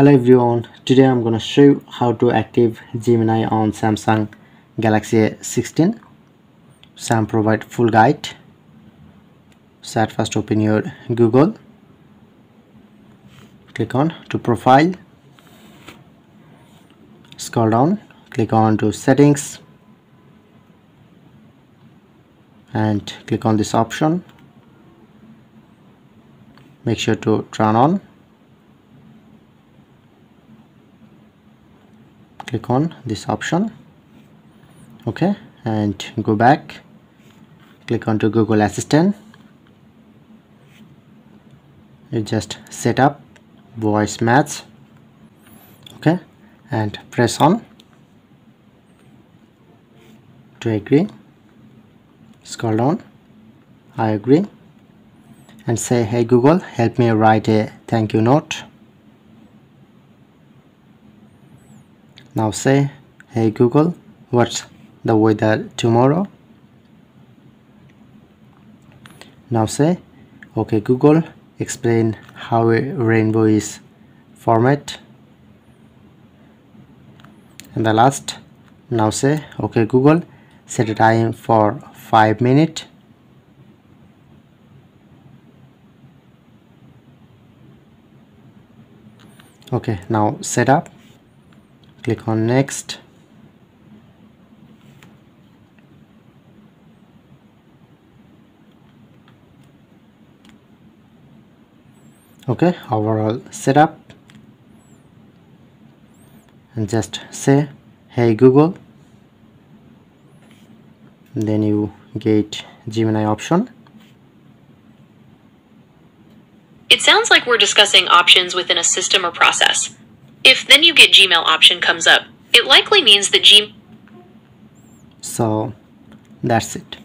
hello everyone today i'm to show you how to active gemini on samsung galaxy a16 sam provide full guide. So at first open your google. Click on to profile. Scroll down click on to settings. And click on this option. Make sure to turn on click on this option. Okay and go back. Click on to Google Assistant. You just set up voice match. Okay and press on. To agree scroll down. I agree. And say hey Google help me write a thank you note now say hey Google what's the weather tomorrow? Now say okay Google explain how a rainbow is formed and the last now say okay Google set a time for 5 minutes okay now set up click on next. Okay overall setup. And just say hey google. Then you get gemini option. It sounds like we're discussing options within a system or process. If then you get Gmail option comes up, it likely means that Gmail so that's it